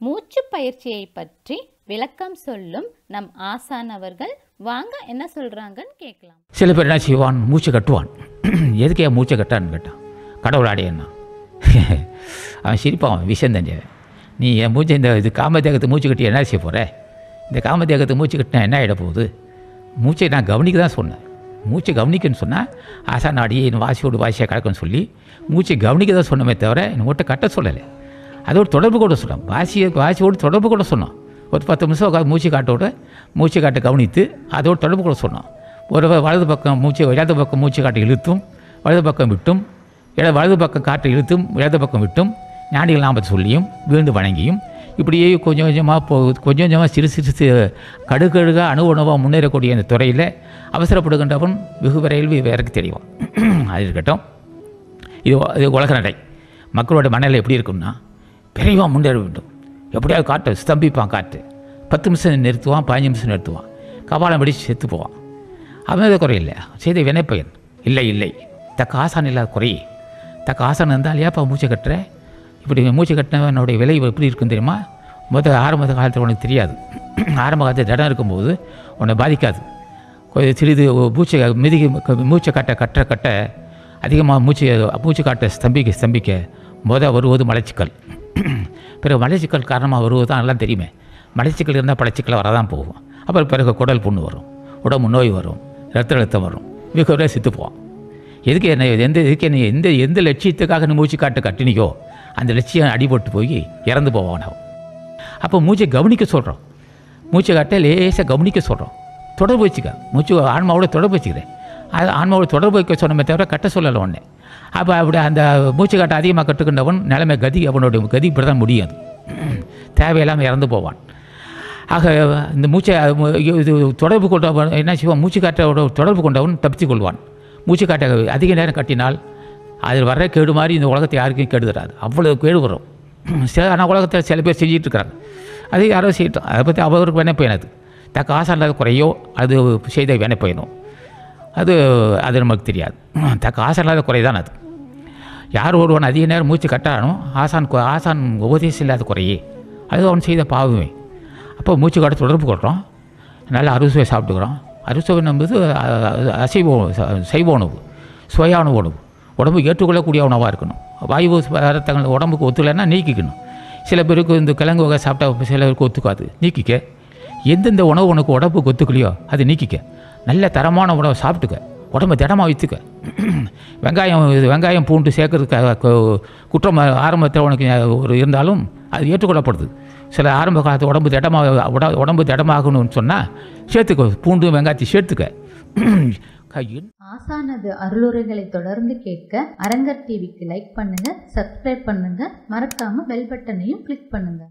மூச்சு பயிற்சியை பற்றி விளக்கம் சொல்லும் நம் ஆசானவர்கள் வாங்க என்ன சொல்றாங்கன்னு கேட்கலாம். சில பேர் என்ன செய்வான்? மூச்சு கட்டுவான். எதுக்கு என் மூச்சை கட்டான்னு கேட்டான் கடவுள் அவன் சிரிப்பான் விஷயம் தெரிஞ்சவன் நீ என் மூச்சை இந்த இது காமதேகத்தை மூச்சு கட்டி என்ன செய்ய போகிற இந்த காமதேகத்தை மூச்சு கட்டினா என்ன ஆகிட போகுது? மூச்சை நான் கவனிக்க தான் சொன்னேன். மூச்சை கவனிக்கன்னு சொன்னால் ஆசா நாடியே என் வாசியோடு வாசியாக கலக்குன்னு சொல்லி மூச்சை கவனிக்க தான் சொன்னமே தவிர என் மூட்டை கட்ட சொல்லலை. அதோடு தொடர்பு கூட சொன்னோம் வாசியை வாசியோடு தொடர்பு கூட சொன்னோம் ஒரு பத்து நிமிஷம் உட்காந்து மூச்சு காட்டோட மூச்சு காட்டை கவனித்து அதோடு தொடர்பு கூட சொன்னோம் ஒரு வலது பக்கம் மூச்சு இடது பக்கம் மூச்சு காட்டை இழுத்தும் வலது பக்கம் விட்டும் இட வலது பக்கம் காற்றை இழுத்தும் இடது பக்கம் விட்டும் ஞானிகள் நாமத்தை சொல்லியும் வீழ்ந்து வணங்கியும் இப்படியே கொஞ்சம் கொஞ்சமாக போ கொஞ்சம் கொஞ்சமாக சிறு சிறு சிறு கடுகடுக அணு உணவாக முன்னேறக்கூடிய இந்த துறையில் அவசரப்படுகின்றவன் வெகு விரைவில் வேறக்கு தெரியும் அது இருக்கட்டும். இது இது உலக நடை. மக்களோட மனநிலை எப்படி இருக்கும்னா விரைவாக முன்னேற வேண்டும். எப்படியாவது காட்டை ஸ்தம்பிப்பான் காற்று பத்து நிமிஷம் நிறுத்துவான் பதினஞ்சு நிமிஷம் நிறுத்துவான். கபாலம் பிடிச்சு செத்து போவான். அவன் எதை குறையில்லை செய்த வினைப்பயன். இல்லை இல்லை. தக்க ஆசான் இல்லாத குறை. தக்க ஆசான் இருந்தால் ஏப்பா மூச்சை கட்டுற? இப்படி மூச்சை கட்டினவனுடைய விலை எப்படி இருக்குன்னு தெரியுமா? முதல் ஆரம்ப காலத்தில் உனக்கு தெரியாது. ஆரம்ப காலத்தில் திடம் இருக்கும்போது உன்னை பாதிக்காது. கொஞ்சம் சிறிது மூச்சை மிதிக்க மூச்சை கட்ட கட்ட கட்ட அதிகமாக மூச்சு மூச்சு காட்ட ஸ்தம்பிக்க ஸ்தம்பிக்க முத வருவது மலச்சிக்கல். பிறகு மலைச்சிக்கல் காரணமாக வருவது தான் எல்லாம் தெரியுமே. மலைச்சிக்கல் இருந்தால் பழச்சிக்கல் வரதான் போகும். அப்புறம் பிறகு குடல் புண்ணு வரும். உடம்பு நோய் வரும். ரத்த அழுத்தம் வரும். மிக விரைவில் போவான். எதுக்கு என்ன எந்த எதுக்கு என்ன எந்த எந்த லட்சியத்துக்காக நீ மூச்சு காட்டு கட்டினியோ அந்த லட்சியம் அடிபட்டு போய் இறந்து போவான் அப்போ மூச்சை கவனிக்க சொல்கிறோம் மூச்சை காட்ட லேசாக கவனிக்க சொல்கிறோம் தொடர்பு வச்சுக்க. மூச்சு ஆன்மாவோட தொடர்பு வச்சுக்கிறேன். அது ஆன்மாவோட தொடர்பு வைக்க சொன்னமே தவிர கட்ட சொல்லலை ஒன்று அப்போ அப்படி அந்த மூச்சு காட்ட அதிகமாக கட்டுக்கின்றவன் நிலைமை கதி அவனுடைய கதி இப்படி தான் முடியாது. தேவையில்லாமல் இறந்து போவான். ஆக இந்த மூச்சை இது தொடர்பு கொண்டவன் என்ன செய்வான்? மூச்சு காட்டோட தொடர்பு கொண்டவன் தப்பித்துக் கொள்வான். மூச்சு காட்டை அதிக நேரம் கட்டினால் அதில் வர்ற கேடு மாதிரி இந்த உலகத்தை யாருக்கும் கெடுதராது. அவ்வளோ கேடு வரும். சில ஆனால் உலகத்தில் சில பேர் செஞ்சிட்டு இருக்கிறாங்க அது யாரோ செய்யட்டும் அதை பற்றி அவருக்கு வினைப்பயன் தக்க ஆசை இல்லாத குறையோ அது செய்த வினைப்பயனோ. அது அது நமக்கு தெரியாது. தக்க ஆசை இல்லாத குறை தான் அது. யார் ஒருவன் அதிக நேரம் மூச்சு கட்டானோ ஆசான் ஆசான் உபதேசம் இல்லாத குறையே. அது அவன் செய்த பாவமே. அப்போ மூச்சு கட்ட தொடர்பு கொள்கிறோம் நல்லா அறுசுவை சாப்பிட்டுக்கிறோம். அறுசுவை என்பது அசைவ சைவ உணவு. சுவையான உணவு. உடம்பு ஏற்றுக்கொள்ளக்கூடிய உணவாக இருக்கணும். வாயு பதார்த்தங்கள் உடம்புக்கு ஒத்துக்கலைன்னா நீக்கிக்கணும். சில பேருக்கு இந்த கிழங்கு வகை சாப்பிட்டா சிலருக்கு ஒத்துக்காது. நீக்கிக்க. எந்தெந்த உணவு உனக்கு உடம்புக்கு ஒத்துக்கலையோ அதை நீக்கிக்க. நல்ல தரமான உணவை சாப்பிட்டுக்க. உடம்பு திடமாக வைத்துக்க. வெங்காயம் இது வெங்காயம் பூண்டு சேர்க்கறதுக்கு குற்றம் ஆரம்பத்தில் உனக்கு ஒரு இருந்தாலும் அது ஏற்றுக்கொள்ளப்படுது. சில ஆரம்ப காலத்து உடம்பு திடமாக உட உடம்பு திடமாகணும்னு சொன்னால் சேர்த்துக்க. பூண்டு வெங்காயத்தை சேர்த்துக்க. ஆசானது அருளுரைகளை தொடர்ந்து கேட்க அரங்கர் டிவிக்கு லைக் பண்ணுங்க சப்ஸ்கிரைப் பண்ணுங்க. மறக்காம பெல் பட்டனையும் கிளிக் பண்ணுங்க.